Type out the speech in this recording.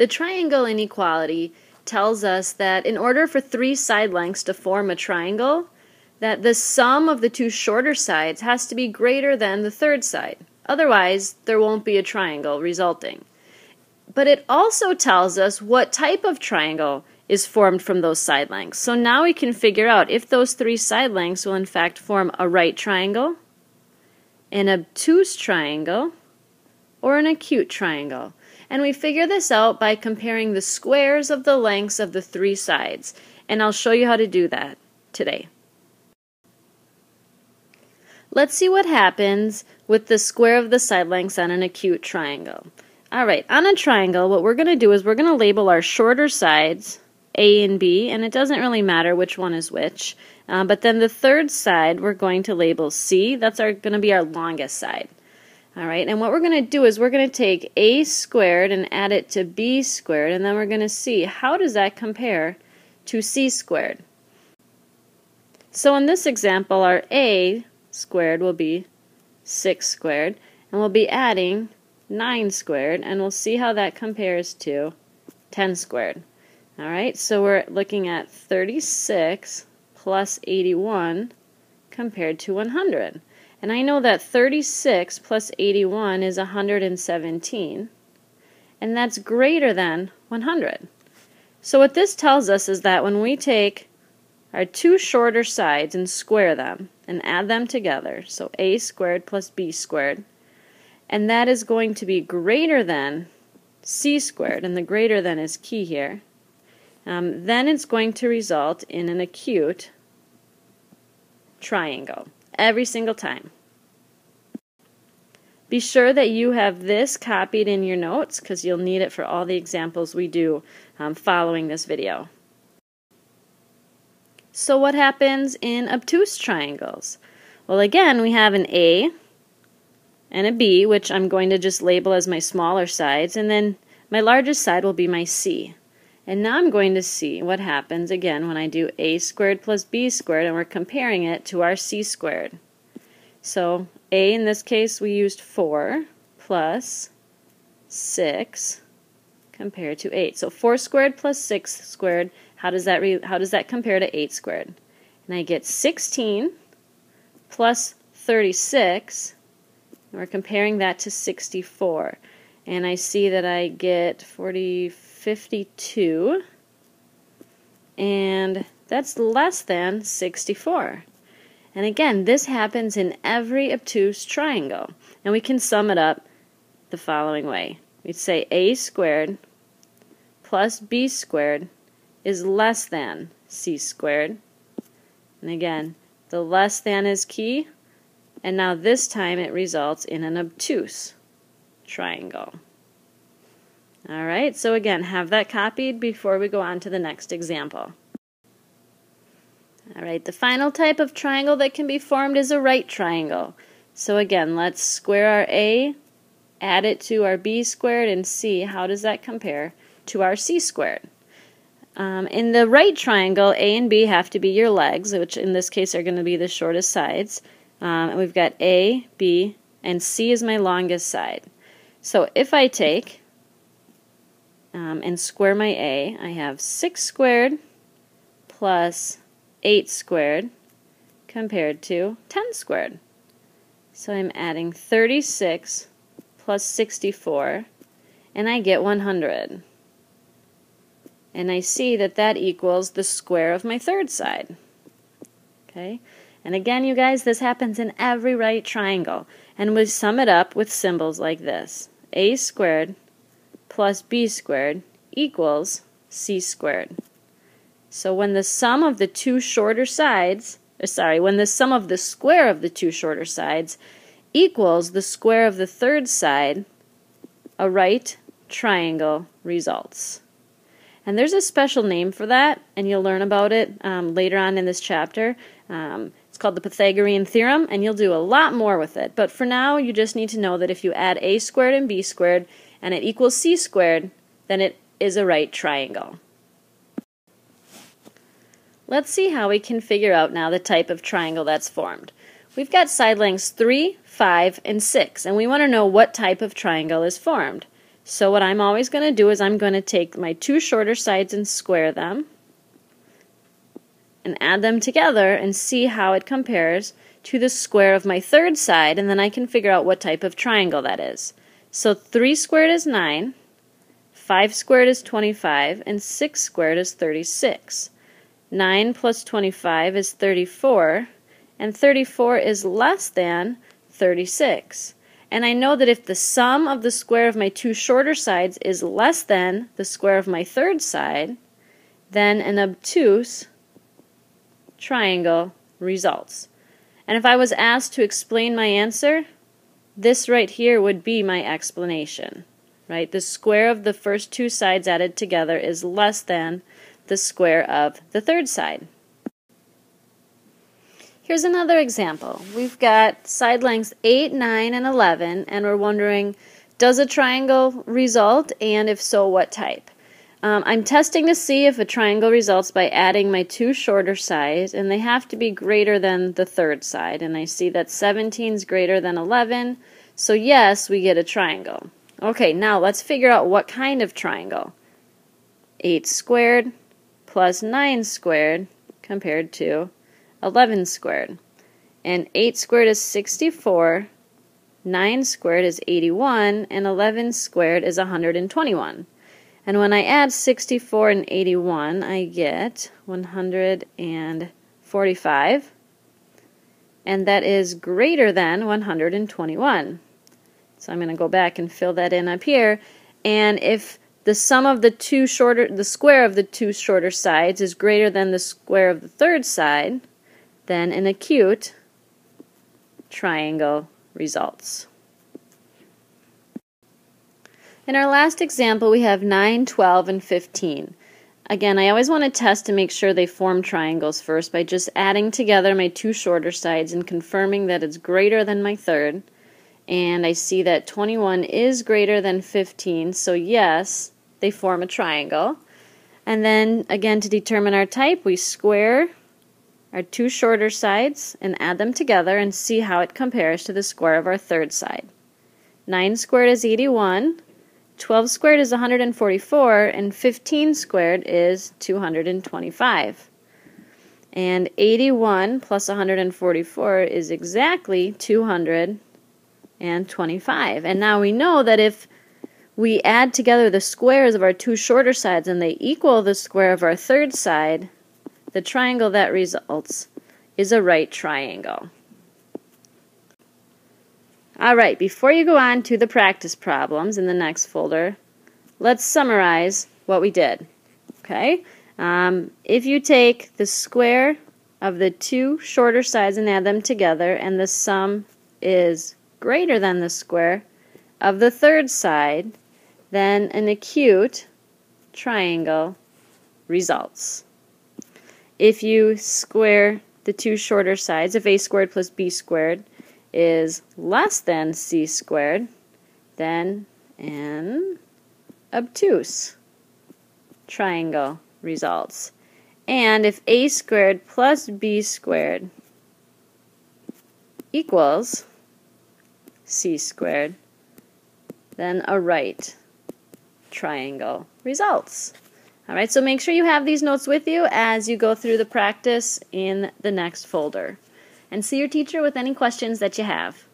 The triangle inequality tells us that in order for three side lengths to form a triangle, that the sum of the two shorter sides has to be greater than the third side. Otherwise, there won't be a triangle resulting. But it also tells us what type of triangle is formed from those side lengths. So now we can figure out if those three side lengths will in fact form a right triangle, an obtuse triangle, or an acute triangle. And we figure this out by comparing the squares of the lengths of the three sides. And I'll show you how to do that today. Let's see what happens with the square of the side lengths on an acute triangle. Alright, on a triangle, what we're going to do is we're going to label our shorter sides A and B, and it doesn't really matter which one is which. Uh, but then the third side, we're going to label C. That's going to be our longest side. Alright, and what we're going to do is we're going to take A squared and add it to B squared, and then we're going to see how does that compare to C squared. So in this example, our A squared will be 6 squared, and we'll be adding 9 squared, and we'll see how that compares to 10 squared. Alright, so we're looking at 36 plus 81 compared to 100. And I know that 36 plus 81 is 117, and that's greater than 100. So what this tells us is that when we take our two shorter sides and square them and add them together. So a squared plus b squared. And that is going to be greater than c squared, and the greater than is key here. Um, then it's going to result in an acute triangle every single time. Be sure that you have this copied in your notes because you'll need it for all the examples we do um, following this video. So what happens in obtuse triangles? Well, again, we have an A and a B, which I'm going to just label as my smaller sides, and then my largest side will be my C. And now I'm going to see what happens again when I do A squared plus B squared, and we're comparing it to our C squared. So A, in this case, we used 4 plus 6 compared to 8. So 4 squared plus 6 squared how does that how does that compare to 8 squared? And I get 16 plus 36. And we're comparing that to 64. And I see that I get 40 52 and that's less than 64. And again, this happens in every obtuse triangle. And we can sum it up the following way. We'd say a squared plus b squared is less than c squared. And again, the less than is key, and now this time it results in an obtuse triangle. All right, so again, have that copied before we go on to the next example. All right, the final type of triangle that can be formed is a right triangle. So again, let's square our A, add it to our B squared, and see how does that compare to our C squared. Um, in the right triangle, A and B have to be your legs, which in this case are going to be the shortest sides. Um, and we've got A, B, and C is my longest side. So if I take um, and square my A, I have 6 squared plus 8 squared compared to 10 squared. So I'm adding 36 plus 64, and I get 100 and I see that that equals the square of my third side. Okay? And again, you guys, this happens in every right triangle. And we sum it up with symbols like this. a squared plus b squared equals c squared. So when the sum of the two shorter sides, sorry, when the sum of the square of the two shorter sides equals the square of the third side, a right triangle results. And there's a special name for that, and you'll learn about it um, later on in this chapter. Um, it's called the Pythagorean theorem, and you'll do a lot more with it. But for now, you just need to know that if you add a squared and b squared, and it equals c squared, then it is a right triangle. Let's see how we can figure out now the type of triangle that's formed. We've got side lengths 3, 5, and 6, and we want to know what type of triangle is formed. So what I'm always going to do is I'm going to take my two shorter sides and square them and add them together and see how it compares to the square of my third side and then I can figure out what type of triangle that is. So 3 squared is 9, 5 squared is 25, and 6 squared is 36. 9 plus 25 is 34, and 34 is less than 36. And I know that if the sum of the square of my two shorter sides is less than the square of my third side, then an obtuse triangle results. And if I was asked to explain my answer, this right here would be my explanation. Right? The square of the first two sides added together is less than the square of the third side. Here's another example. We've got side lengths 8, 9, and 11, and we're wondering, does a triangle result, and if so, what type? Um, I'm testing to see if a triangle results by adding my two shorter sides, and they have to be greater than the third side. And I see that 17 is greater than 11, so yes, we get a triangle. Okay, now let's figure out what kind of triangle. 8 squared plus 9 squared compared to 11 squared. And 8 squared is 64, 9 squared is 81, and 11 squared is 121. And when I add 64 and 81, I get 145. And that is greater than 121. So I'm going to go back and fill that in up here. And if the sum of the two shorter, the square of the two shorter sides is greater than the square of the third side, then an acute triangle results. In our last example, we have 9, 12, and 15. Again, I always want to test to make sure they form triangles first by just adding together my two shorter sides and confirming that it's greater than my third. And I see that 21 is greater than 15, so yes, they form a triangle. And then, again, to determine our type, we square our two shorter sides and add them together and see how it compares to the square of our third side. 9 squared is 81, 12 squared is 144, and 15 squared is 225. And 81 plus 144 is exactly 225. And now we know that if we add together the squares of our two shorter sides and they equal the square of our third side, the triangle that results is a right triangle. Alright, before you go on to the practice problems in the next folder, let's summarize what we did. Okay? Um, if you take the square of the two shorter sides and add them together, and the sum is greater than the square of the third side, then an acute triangle results if you square the two shorter sides, if a squared plus b squared is less than c squared, then an obtuse triangle results. And if a squared plus b squared equals c squared, then a right triangle results. All right, so make sure you have these notes with you as you go through the practice in the next folder. And see your teacher with any questions that you have.